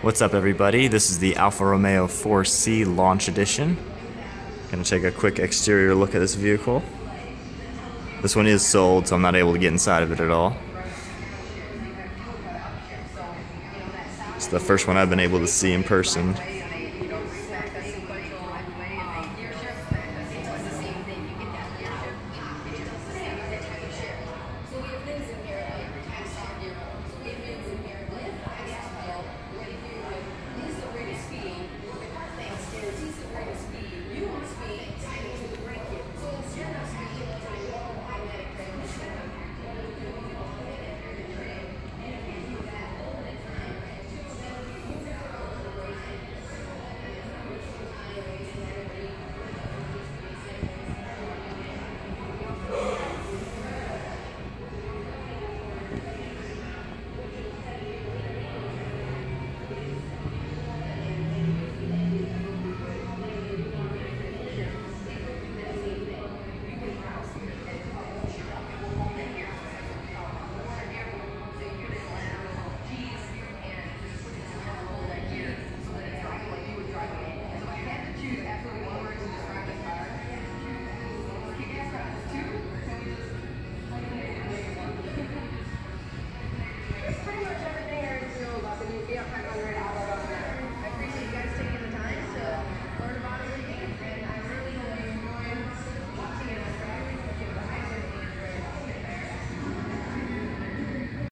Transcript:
What's up everybody? This is the Alfa Romeo 4C Launch Edition. Gonna take a quick exterior look at this vehicle. This one is sold, so I'm not able to get inside of it at all. It's the first one I've been able to see in person.